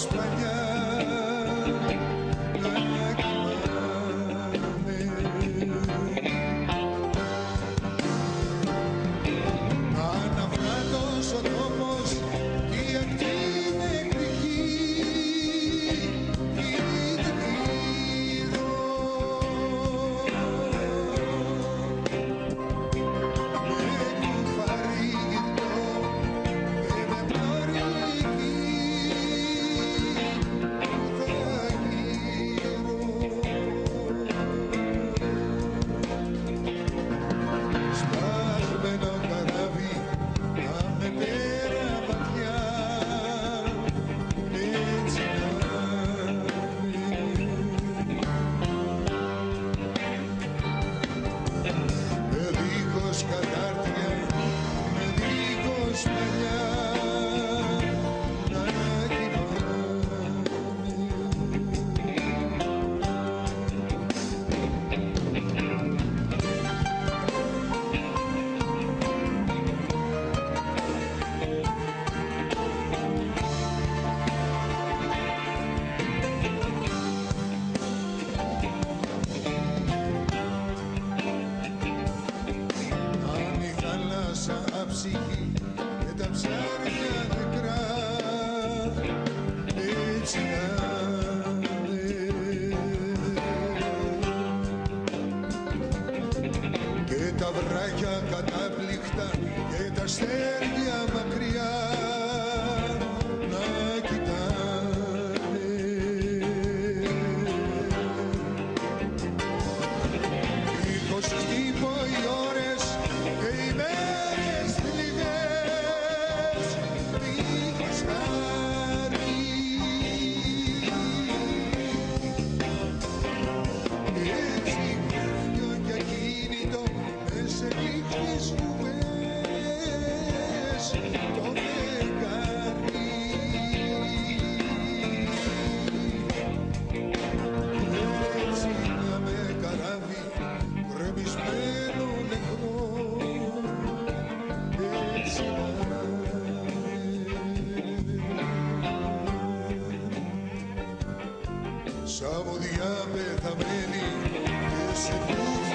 España. ψυχή και τα ψάρια νεκρά. Έτσι να Και τα βράχια κατάπληκτα και τα στέρια μακριά. Με σαν μουδιά πεθαμένη και σε